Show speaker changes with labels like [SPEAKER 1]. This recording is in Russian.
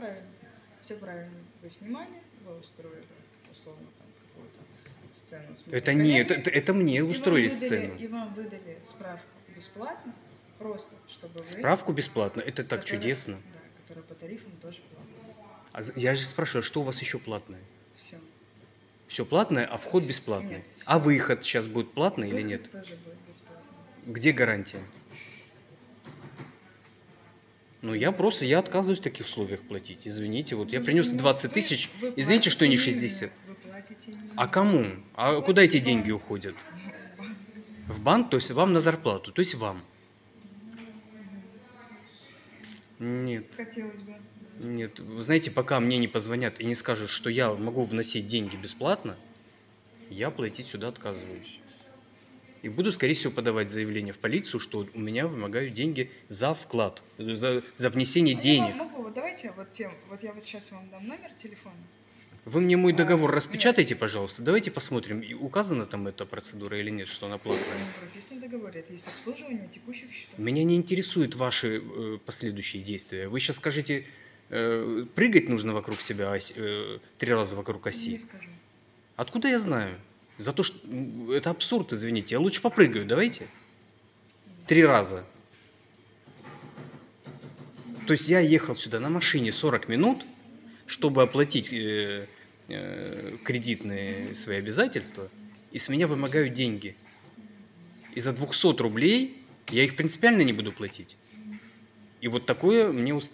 [SPEAKER 1] правильно. Все правильно. Вы снимали, вы устроили условно там какую-то сцену с
[SPEAKER 2] Это не, это, это, мне
[SPEAKER 1] и
[SPEAKER 2] устроили
[SPEAKER 1] выдали-
[SPEAKER 2] сцену.
[SPEAKER 1] И вам выдали справку бесплатно, просто, чтобы вы...
[SPEAKER 2] Справку бесплатно, это так
[SPEAKER 1] которая-
[SPEAKER 2] чудесно.
[SPEAKER 1] Да, которая по тарифам тоже платная.
[SPEAKER 2] А я же спрашиваю, что у вас еще платное?
[SPEAKER 1] Все.
[SPEAKER 2] Все платное, а вход бесплатный.
[SPEAKER 1] Нет,
[SPEAKER 2] А выход сейчас будет платный или нет?
[SPEAKER 1] тоже будет бесплатно.
[SPEAKER 2] Где гарантия? Ну, я просто, я отказываюсь в таких условиях платить. Извините, вот я
[SPEAKER 1] Ну,
[SPEAKER 2] принес
[SPEAKER 1] ну,
[SPEAKER 2] 20
[SPEAKER 1] вы-
[SPEAKER 2] тысяч. Извините, что не
[SPEAKER 1] платите
[SPEAKER 2] 60.
[SPEAKER 1] мне, Вы платите мне.
[SPEAKER 2] А кому? А куда эти деньги уходят? В банк, то есть вам на зарплату, то есть вам. Нет,
[SPEAKER 1] Хотелось бы.
[SPEAKER 2] нет. Вы знаете, пока мне не позвонят и не скажут, что я могу вносить деньги бесплатно, я платить сюда отказываюсь. И буду, скорее всего, подавать заявление в полицию, что у меня вымогают деньги за вклад, за, за внесение
[SPEAKER 1] Ну, я
[SPEAKER 2] денег.
[SPEAKER 1] могу, вот давайте вот тем, вот я вот сейчас вам дам номер телефона.
[SPEAKER 2] Вы мне мой
[SPEAKER 1] А,
[SPEAKER 2] договор
[SPEAKER 1] нет.
[SPEAKER 2] распечатайте, пожалуйста. Давайте посмотрим, и указана там эта процедура или нет, что она платная.
[SPEAKER 1] Не прописано в договоре, это есть обслуживание текущих счетов.
[SPEAKER 2] Меня не интересуют ваши э, последующие действия. Вы сейчас скажите, э, прыгать нужно вокруг себя ось- э, три раза вокруг
[SPEAKER 1] Не
[SPEAKER 2] оси.
[SPEAKER 1] скажу.
[SPEAKER 2] Откуда я знаю? За то, что это абсурд, извините. Я лучше попрыгаю, давайте. Три раза. То есть я ехал сюда на машине 40 минут, чтобы оплатить э, э, кредитные свои обязательства, и с меня вымогают деньги. И за 200 рублей я их принципиально не буду платить. И вот такое мне.